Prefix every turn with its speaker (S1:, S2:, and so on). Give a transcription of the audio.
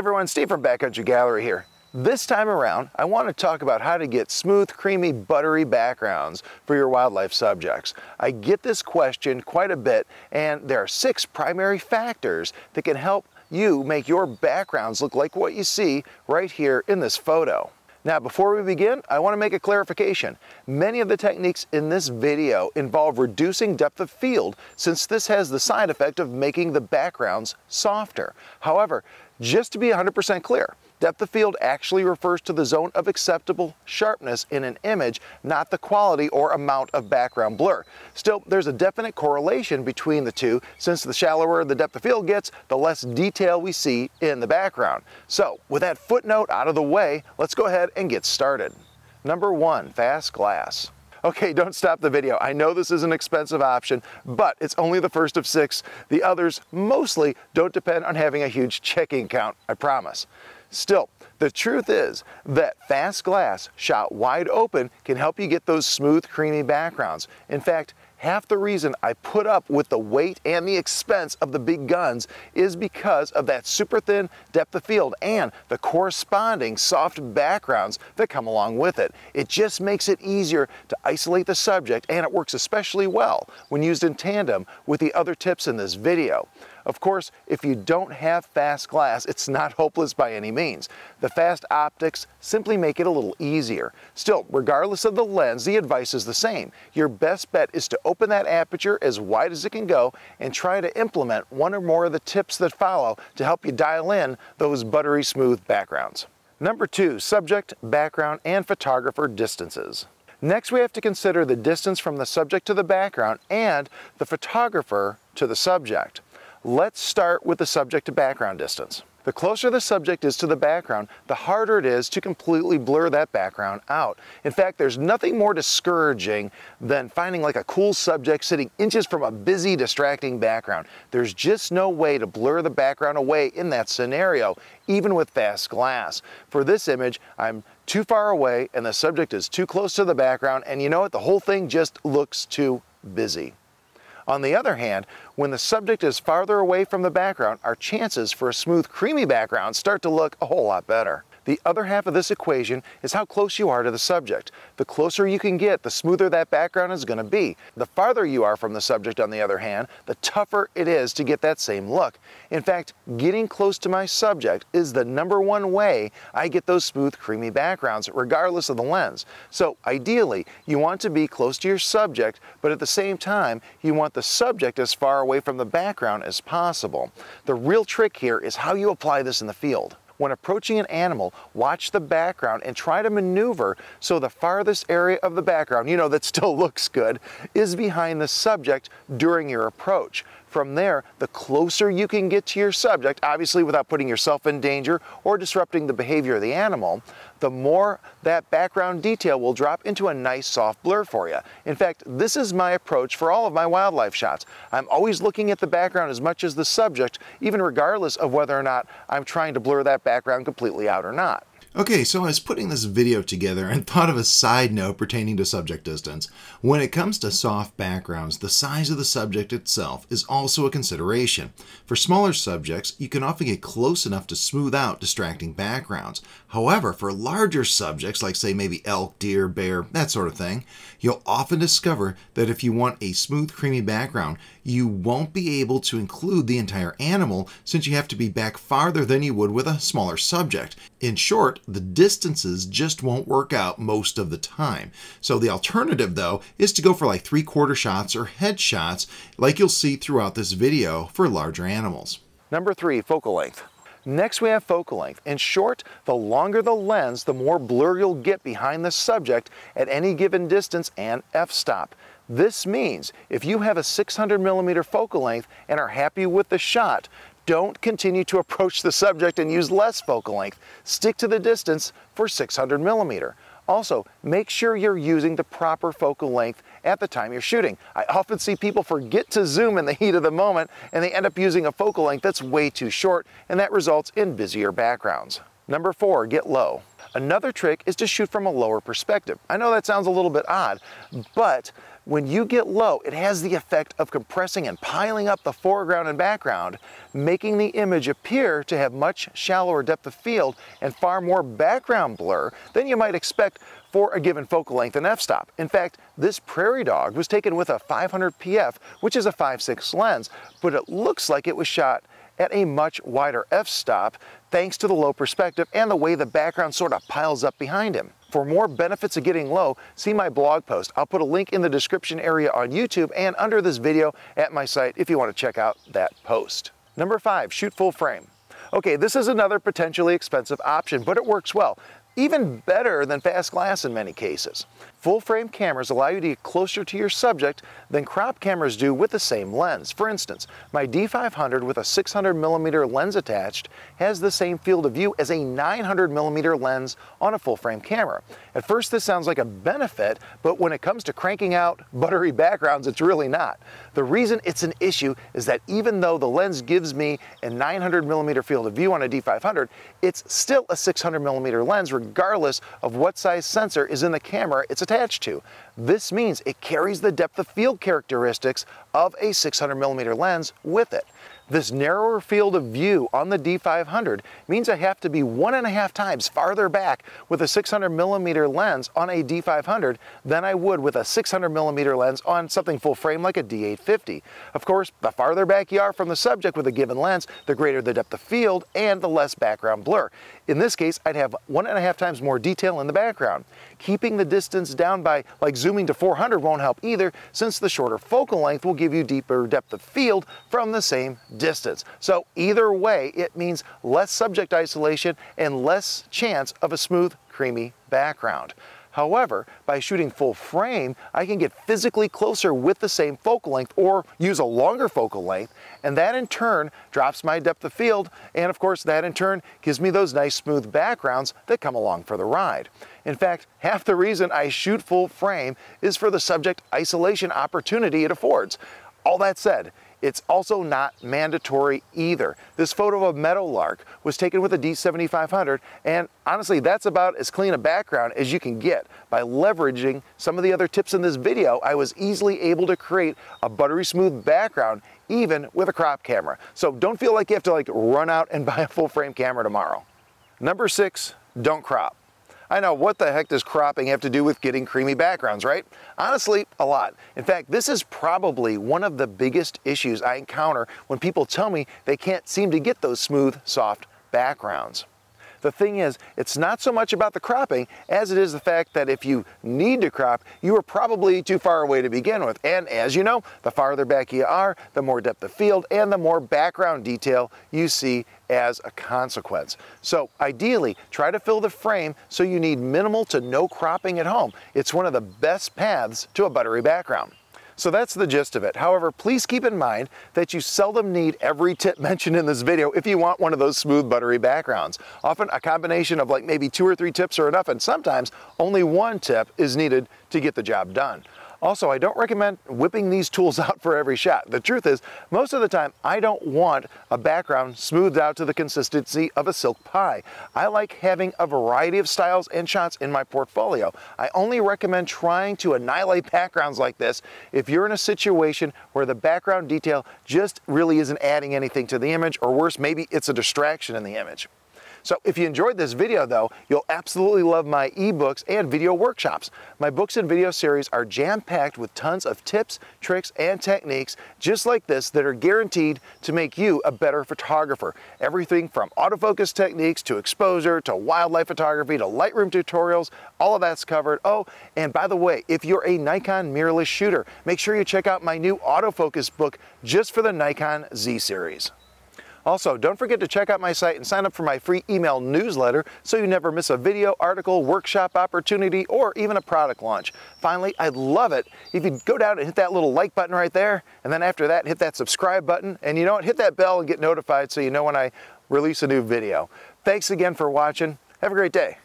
S1: everyone, Steve from Backcountry Gallery here. This time around, I want to talk about how to get smooth, creamy, buttery backgrounds for your wildlife subjects. I get this question quite a bit, and there are six primary factors that can help you make your backgrounds look like what you see right here in this photo. Now, before we begin, I want to make a clarification. Many of the techniques in this video involve reducing depth of field since this has the side effect of making the backgrounds softer. However, just to be 100% clear, Depth of field actually refers to the zone of acceptable sharpness in an image, not the quality or amount of background blur. Still, there's a definite correlation between the two since the shallower the depth of field gets, the less detail we see in the background. So with that footnote out of the way, let's go ahead and get started. Number one, fast glass. Okay, don't stop the video. I know this is an expensive option, but it's only the first of six. The others mostly don't depend on having a huge checking count, I promise. Still, the truth is that fast glass shot wide open can help you get those smooth, creamy backgrounds. In fact, half the reason I put up with the weight and the expense of the big guns is because of that super thin depth of field and the corresponding soft backgrounds that come along with it. It just makes it easier to isolate the subject and it works especially well when used in tandem with the other tips in this video. Of course, if you don't have fast glass, it's not hopeless by any means. The fast optics simply make it a little easier. Still, regardless of the lens, the advice is the same. Your best bet is to open that aperture as wide as it can go and try to implement one or more of the tips that follow to help you dial in those buttery smooth backgrounds. Number two, subject, background, and photographer distances. Next, we have to consider the distance from the subject to the background and the photographer to the subject. Let's start with the subject to background distance. The closer the subject is to the background, the harder it is to completely blur that background out. In fact, there's nothing more discouraging than finding like a cool subject sitting inches from a busy, distracting background. There's just no way to blur the background away in that scenario, even with fast glass. For this image, I'm too far away and the subject is too close to the background, and you know what? The whole thing just looks too busy. On the other hand, when the subject is farther away from the background, our chances for a smooth, creamy background start to look a whole lot better. The other half of this equation is how close you are to the subject. The closer you can get, the smoother that background is going to be. The farther you are from the subject, on the other hand, the tougher it is to get that same look. In fact, getting close to my subject is the number one way I get those smooth, creamy backgrounds, regardless of the lens. So ideally, you want to be close to your subject, but at the same time, you want the subject as far away from the background as possible. The real trick here is how you apply this in the field. When approaching an animal, watch the background and try to maneuver so the farthest area of the background, you know, that still looks good, is behind the subject during your approach. From there, the closer you can get to your subject, obviously without putting yourself in danger or disrupting the behavior of the animal, the more that background detail will drop into a nice soft blur for you. In fact, this is my approach for all of my wildlife shots. I'm always looking at the background as much as the subject, even regardless of whether or not I'm trying to blur that background completely out or not.
S2: Okay, so I was putting this video together and thought of a side note pertaining to subject distance. When it comes to soft backgrounds, the size of the subject itself is also a consideration. For smaller subjects, you can often get close enough to smooth out distracting backgrounds. However, for larger subjects, like say maybe elk, deer, bear, that sort of thing, you'll often discover that if you want a smooth, creamy background, you won't be able to include the entire animal since you have to be back farther than you would with a smaller subject. In the distances just won't work out most of the time. So the alternative though is to go for like three quarter shots or head shots like you'll see throughout this video for larger animals.
S1: Number three, focal length. Next we have focal length. In short, the longer the lens, the more blur you'll get behind the subject at any given distance and f-stop. This means if you have a 600 millimeter focal length and are happy with the shot, don't continue to approach the subject and use less focal length. Stick to the distance for 600 millimeter. Also, make sure you're using the proper focal length at the time you're shooting. I often see people forget to zoom in the heat of the moment and they end up using a focal length that's way too short and that results in busier backgrounds. Number four, get low. Another trick is to shoot from a lower perspective. I know that sounds a little bit odd, but when you get low, it has the effect of compressing and piling up the foreground and background, making the image appear to have much shallower depth of field and far more background blur than you might expect for a given focal length and f-stop. In fact, this prairie dog was taken with a 500 PF, which is a 5.6 lens, but it looks like it was shot at a much wider f-stop thanks to the low perspective and the way the background sort of piles up behind him. For more benefits of getting low, see my blog post. I'll put a link in the description area on YouTube and under this video at my site if you want to check out that post. Number five, shoot full frame. Okay, this is another potentially expensive option, but it works well even better than fast glass in many cases. Full frame cameras allow you to get closer to your subject than crop cameras do with the same lens. For instance, my D500 with a 600mm lens attached has the same field of view as a 900mm lens on a full frame camera. At first this sounds like a benefit, but when it comes to cranking out buttery backgrounds, it's really not. The reason it's an issue is that even though the lens gives me a 900mm field of view on a D500, it's still a 600mm lens regardless of what size sensor is in the camera it's attached to. This means it carries the depth of field characteristics of a 600 millimeter lens with it. This narrower field of view on the D500 means I have to be one and a half times farther back with a 600 millimeter lens on a D500 than I would with a 600 millimeter lens on something full frame like a D850. Of course, the farther back you are from the subject with a given lens, the greater the depth of field and the less background blur. In this case, I'd have one and a half times more detail in the background. Keeping the distance down by like zooming to 400 won't help either since the shorter focal length will give you deeper depth of field from the same distance. So either way, it means less subject isolation and less chance of a smooth, creamy background. However, by shooting full frame, I can get physically closer with the same focal length or use a longer focal length, and that in turn drops my depth of field, and of course that in turn gives me those nice smooth backgrounds that come along for the ride. In fact, half the reason I shoot full frame is for the subject isolation opportunity it affords. All that said, it's also not mandatory either. This photo of a meadowlark was taken with a D7500 and honestly that's about as clean a background as you can get. By leveraging some of the other tips in this video, I was easily able to create a buttery smooth background even with a crop camera. So don't feel like you have to like run out and buy a full frame camera tomorrow. Number six, don't crop. I know, what the heck does cropping have to do with getting creamy backgrounds, right? Honestly, a lot. In fact, this is probably one of the biggest issues I encounter when people tell me they can't seem to get those smooth, soft backgrounds. The thing is, it's not so much about the cropping as it is the fact that if you need to crop, you are probably too far away to begin with. And as you know, the farther back you are, the more depth of field and the more background detail you see as a consequence. So ideally, try to fill the frame so you need minimal to no cropping at home. It's one of the best paths to a buttery background. So that's the gist of it. However, please keep in mind that you seldom need every tip mentioned in this video if you want one of those smooth buttery backgrounds. Often a combination of like maybe two or three tips are enough and sometimes only one tip is needed to get the job done. Also, I don't recommend whipping these tools out for every shot. The truth is, most of the time, I don't want a background smoothed out to the consistency of a silk pie. I like having a variety of styles and shots in my portfolio. I only recommend trying to annihilate backgrounds like this if you're in a situation where the background detail just really isn't adding anything to the image, or worse, maybe it's a distraction in the image. So if you enjoyed this video though, you'll absolutely love my ebooks and video workshops. My books and video series are jam-packed with tons of tips, tricks, and techniques just like this that are guaranteed to make you a better photographer. Everything from autofocus techniques to exposure to wildlife photography to Lightroom tutorials, all of that's covered. Oh, and by the way, if you're a Nikon mirrorless shooter, make sure you check out my new autofocus book just for the Nikon Z series. Also, don't forget to check out my site and sign up for my free email newsletter so you never miss a video, article, workshop opportunity, or even a product launch. Finally, I'd love it if you'd go down and hit that little like button right there, and then after that, hit that subscribe button, and you know what, hit that bell and get notified so you know when I release a new video. Thanks again for watching. Have a great day.